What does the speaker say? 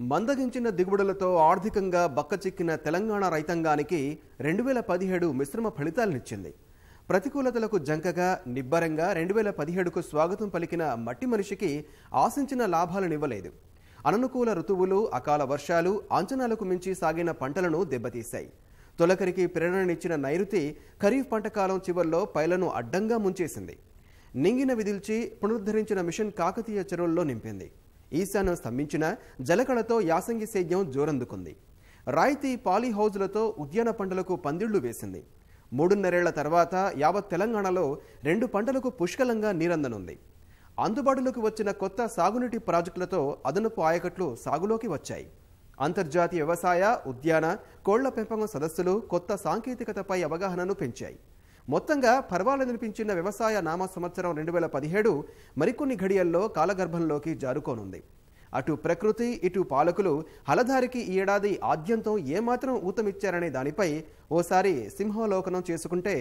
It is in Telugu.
మందగించిన దిగుబడులతో ఆర్థికంగా బక్కచిక్కిన తెలంగాణ రైతాంగానికి రెండు వేల పదిహేడు మిశ్రమ ఫలితాలనిచ్చింది. ప్రతికూలతలకు జంకగా నిబ్బరంగా రెండు వేల పదిహేడుకు స్వాగతం పలికిన మట్టి మనిషికి ఆశించిన లాభాలనివ్వలేదు. అననుకూల ఋతువులు అకాల వర్షాలు అంచనాలకు మించి సాగిన పంటలను దెబ్బతీశాయి. తొలకరికి ప్రేరణనిచ్చిన నైరుతి ఖరీఫ్ పంటకాలం చివర్లో పైలను అడ్డంగా ముంచేసింది. నింగిన విదిల్చి పునరుద్ధరించిన మిషన్ కాకతీయ చెరువుల్లో నింపింది. ఈశాన్యం స్తంభించిన జలకళతో యాసంగి సేద్యం జోరందుకుంది. రాయితీ పాలీహౌజులతో ఉద్యాన పంటలకు పందిళ్ళు వేసింది. మూడున్నరేళ్ళ తర్వాత యావత్ తెలంగాణలో రెండు పంటలకు పుష్కలంగా నీరందనుంది. అందుబాటులోకి వచ్చిన కొత్త సాగునీటి ప్రాజెక్టులతో అదనపు ఆయకట్లు సాగులోకి వచ్చాయి. అంతర్జాతీయ వ్యవసాయ ఉద్యాన కోళ్ళ పెంపకం సదస్సులు కొత్త సాంకేతికతపై అవగాహనను పెంచాయి. మొత్తంగా పర్వాలనిపించిన వ్యవసాయ నామ సంవత్సరం రెండు వేల పదిహేడు మరికొన్ని ఘడియల్లో కాలగర్భంలోకి జారుకోనుంది. అటు ప్రకృతి ఇటు పాలకులు హలధారికి ఈ ఏడాది ఆద్యంతం ఏమాత్రం ఊతమిచ్చారనే దానిపై ఓసారి సింహావలోకనం చేసుకుంటే